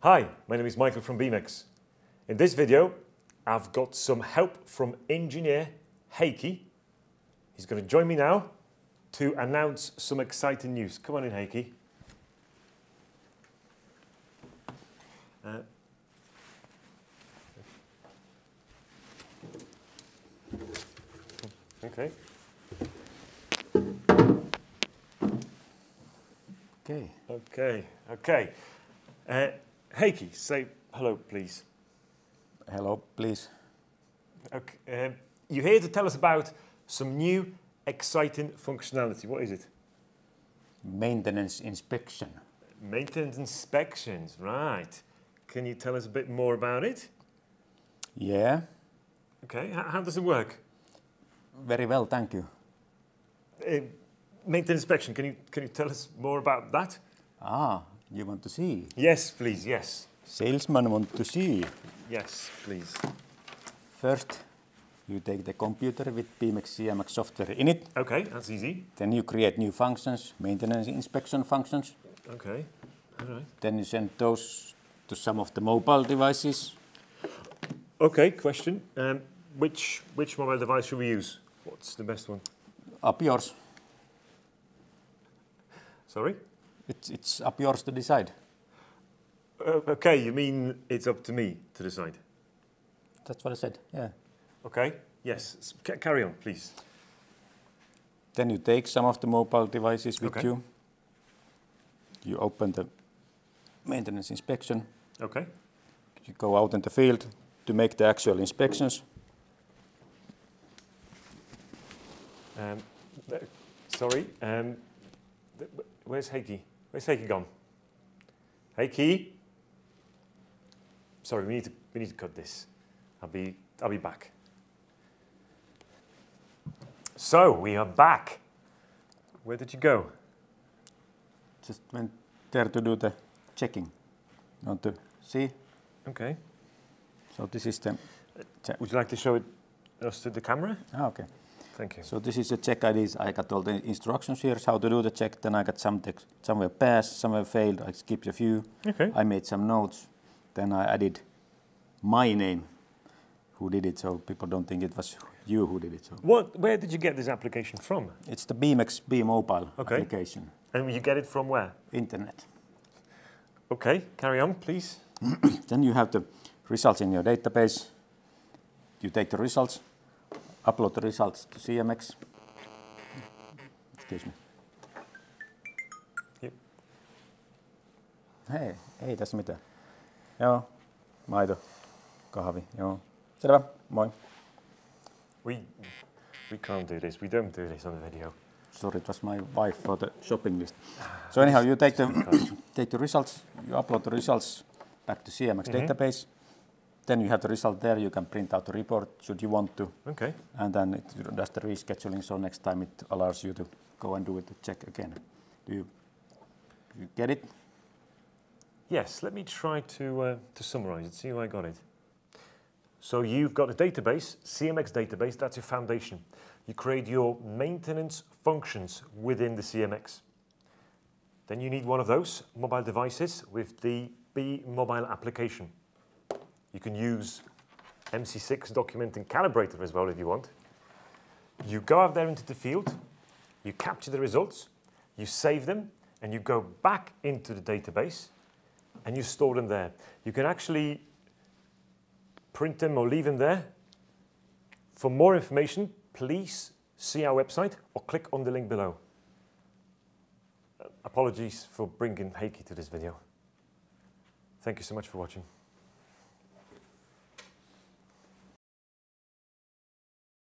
Hi, my name is Michael from Beamex. In this video, I've got some help from engineer Heikki. He's going to join me now to announce some exciting news. Come on in, Heikki. Uh, okay. Okay. Okay, okay. Uh, Heikki, say hello, please. Hello, please. Okay. Um, you're here to tell us about some new, exciting functionality. What is it? Maintenance inspection. Maintenance inspections, right. Can you tell us a bit more about it? Yeah, Okay, H- how does it work? very well, thank you. Uh, maintenance inspection, can you, can you tell us more about that? Ah, you want to see? Yes, please, yes. Salesman want to see. Yes, please. First, you take the computer with Beamex CMX software in it. Okay, that's easy. Then you create new functions, maintenance inspection functions. Okay, all right. Then you send those to some of the mobile devices. Okay, question. Um, which, which mobile device should we use? What's the best one? Up yours. Sorry? It's, it's up yours to decide. Uh, okay, you mean it's up to me to decide? That's what I said. Yeah. Okay, yes. Carry on, please. Then you take some of the mobile devices with Okay. you. You open the maintenance inspection. Okay. You go out in the field to make the actual inspections. Um, sorry. Um, where's Heikki? Where's Heikki gone? Heikki? Sorry, we need to we need to cut this. I'll be I'll be back. So we are back. Where did you go? Just went there to do the checking. You want to see? Okay. So this is the. Would you like to show it us to the camera? Ah, okay. Thank you. So this is the check IDs. I got all the instructions here how to do the check. Then I got some text, somewhere passed, somewhere failed. I skipped a few. Okay. I made some notes. Then I added my name, who did it, so people don't think it was you who did it. So What? Where did you get this application from? it's the Beamex B Mobile Okay. application, And you get it from where? internet. Okay. Carry on, please. Then you have the results in your database. You take the results, upload the results to CMX. Excuse me. Yep. Hei, ei tässä mitään. Joo, maito, kahvi, joo. Selvä, moi. We we can't do this. We don't do this on the video. Sorry, it was my wife for the shopping list. So anyhow, you take the take the results, you upload the results back to CMX mm-hmm. database. Then you have the result there. You can print out the report should you want to, Okay. and then it does the rescheduling. So next time it allows you to go and do it to check again. Do you, you get it? Yes, let me try to, uh, to summarize it, see if I got it. So you've got a database, CMX database, that's your foundation. You create your maintenance functions within the CMX. Then you need one of those mobile devices with the bMobile application. You can use MC6 documenting calibrator as well if you want. You go out there into the field, you capture the results, you save them, and you go back into the database and you store them there. You can actually print them or leave them there. For more information, please see our website or click on the link below. Apologies for bringing Heikki to this video. Thank you so much for watching.